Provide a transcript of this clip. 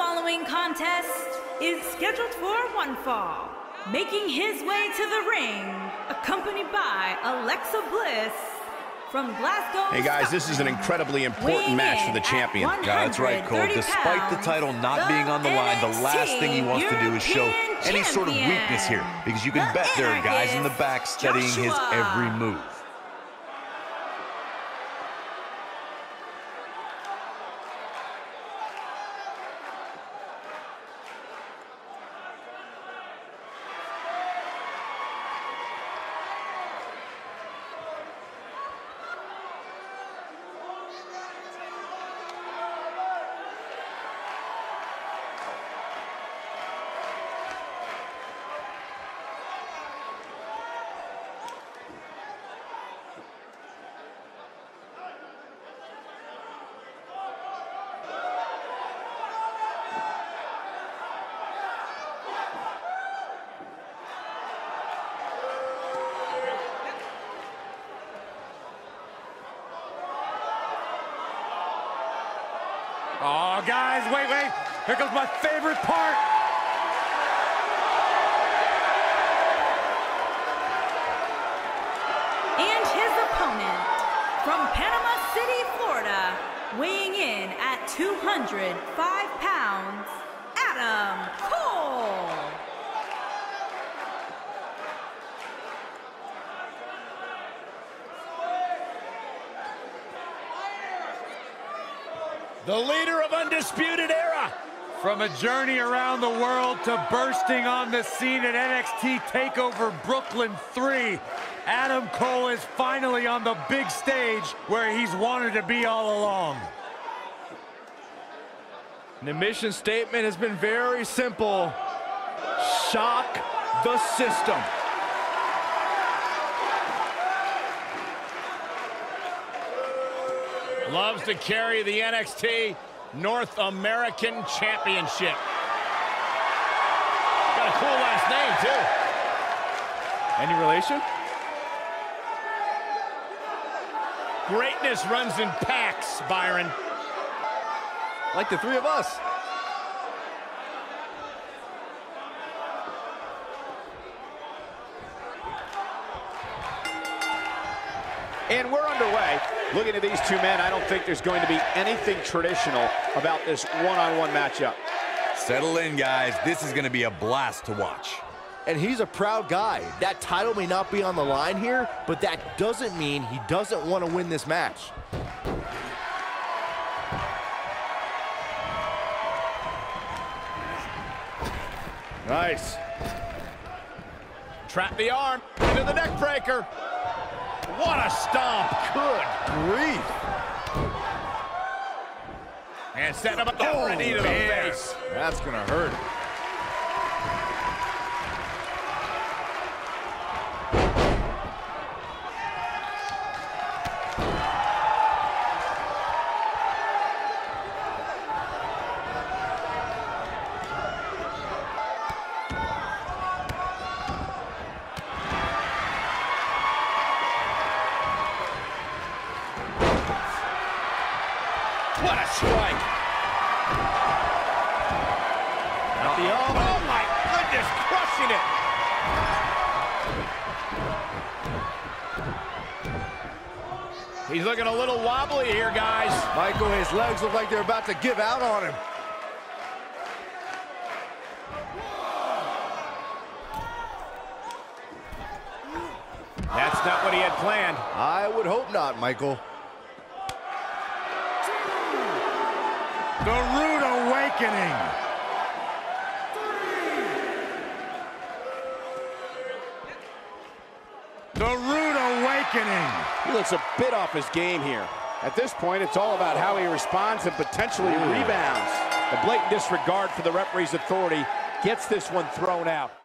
Following contest is scheduled for one fall. Making his way to the ring, accompanied by Alexa Bliss from Glasgow. Hey guys, this is an incredibly important match for the champion. Yeah, that's right, Cole. Despite the title not being on the line, the last thing he wants to do is show any sort of weakness here because you can bet there are guys in the back studying his every move. Oh, guys, wait, wait. Here comes my favorite part. And his opponent, from Panama City, Florida, weighing in at 205 pounds, Adam Cole. The leader of Undisputed Era. From a journey around the world to bursting on the scene at NXT TakeOver Brooklyn 3, Adam Cole is finally on the big stage where he's wanted to be all along. The mission statement has been very simple. Shock the system. Loves to carry the NXT North American Championship. Got a cool last name, too. Any relation? Greatness runs in packs, Byron. Like the three of us. And we're underway. Looking at these two men, I don't think there's going to be anything traditional about this one-on-one -on -one matchup. Settle in, guys. This is going to be a blast to watch. And he's a proud guy. That title may not be on the line here, but that doesn't mean he doesn't want to win this match. Nice. Trap the arm into the neck breaker. What a stomp. Good grief. And setting him up the oh, to the face. That's going to hurt. Strike. Not the arm. Oh, my goodness, crushing it. He's looking a little wobbly here, guys. Michael, his legs look like they're about to give out on him. That's not what he had planned. I would hope not, Michael. The Rude Awakening. The Rude Awakening. He looks a bit off his game here. At this point, it's all about how he responds and potentially rebounds. The blatant disregard for the referee's authority gets this one thrown out.